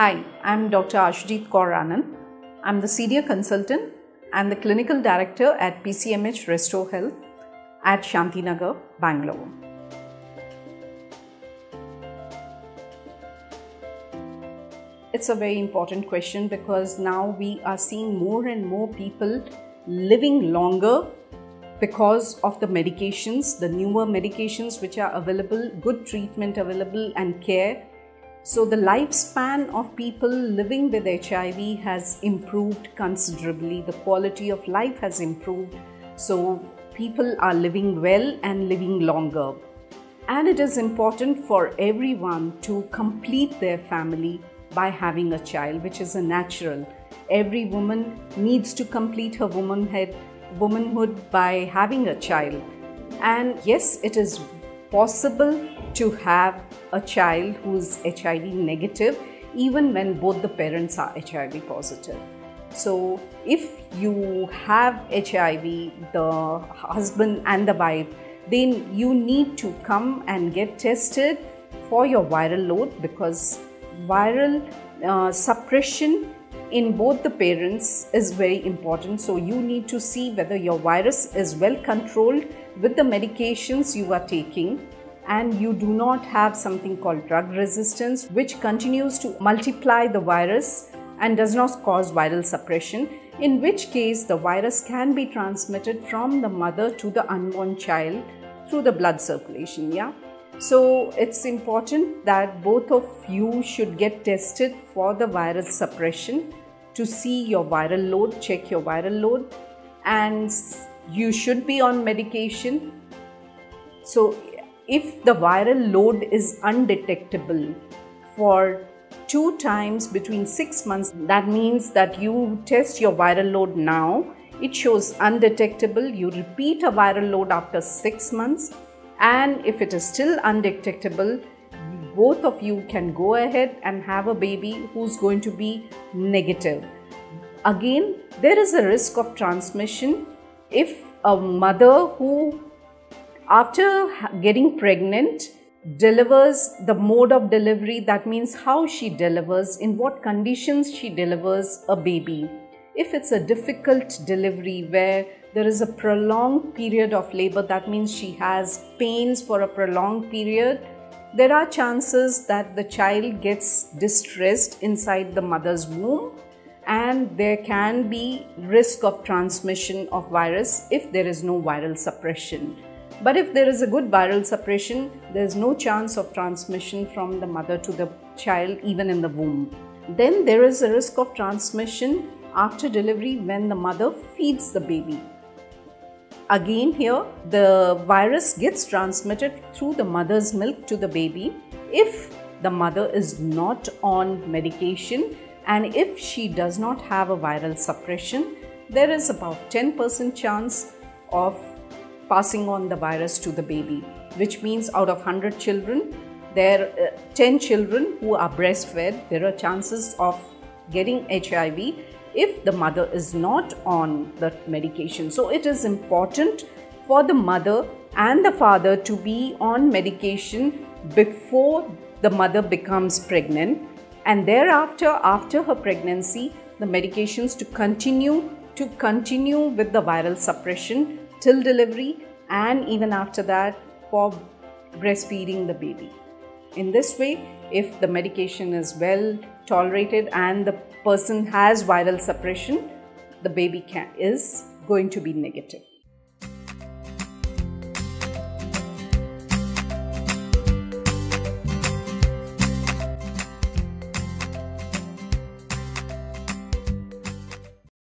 Hi, I'm Dr. Ashoojit Kaur Anand. I'm the senior consultant and the clinical director at PCMH Restore Health at Shantinagar, Bangalore. It's a very important question because now we are seeing more and more people living longer because of the medications, the newer medications which are available, good treatment available, and care. So, the lifespan of people living with HIV has improved considerably. The quality of life has improved. So, people are living well and living longer. And it is important for everyone to complete their family by having a child, which is a natural. Every woman needs to complete her womanhood womanhood by having a child. And yes, it is possible to have a child who is HIV negative even when both the parents are HIV positive. So, if you have HIV, the husband and the wife, then you need to come and get tested for your viral load because viral uh, suppression in both the parents is very important. So, you need to see whether your virus is well controlled with the medications you are taking and you do not have something called drug resistance, which continues to multiply the virus and does not cause viral suppression, in which case the virus can be transmitted from the mother to the unborn child through the blood circulation. Yeah. So it's important that both of you should get tested for the virus suppression to see your viral load, check your viral load, and you should be on medication. So, if the viral load is undetectable for two times between six months, that means that you test your viral load now, it shows undetectable. You repeat a viral load after six months, and if it is still undetectable, both of you can go ahead and have a baby who's going to be negative. Again, there is a risk of transmission if a mother who, after getting pregnant, delivers the mode of delivery, that means how she delivers, in what conditions she delivers a baby. If it's a difficult delivery where there is a prolonged period of labor, that means she has pains for a prolonged period, there are chances that the child gets distressed inside the mother's womb and there can be risk of transmission of virus if there is no viral suppression but if there is a good viral suppression there is no chance of transmission from the mother to the child even in the womb. Then there is a risk of transmission after delivery when the mother feeds the baby. Again, here the virus gets transmitted through the mother's milk to the baby if the mother is not on medication and if she does not have a viral suppression, there is about 10% chance of passing on the virus to the baby, which means out of 100 children, there are uh, 10 children who are breastfed, there are chances of getting HIV if the mother is not on the medication. So it is important for the mother and the father to be on medication before the mother becomes pregnant and thereafter after her pregnancy the medications to continue to continue with the viral suppression till delivery and even after that for breastfeeding the baby. In this way, if the medication is well tolerated and the person has viral suppression, the baby can, is going to be negative.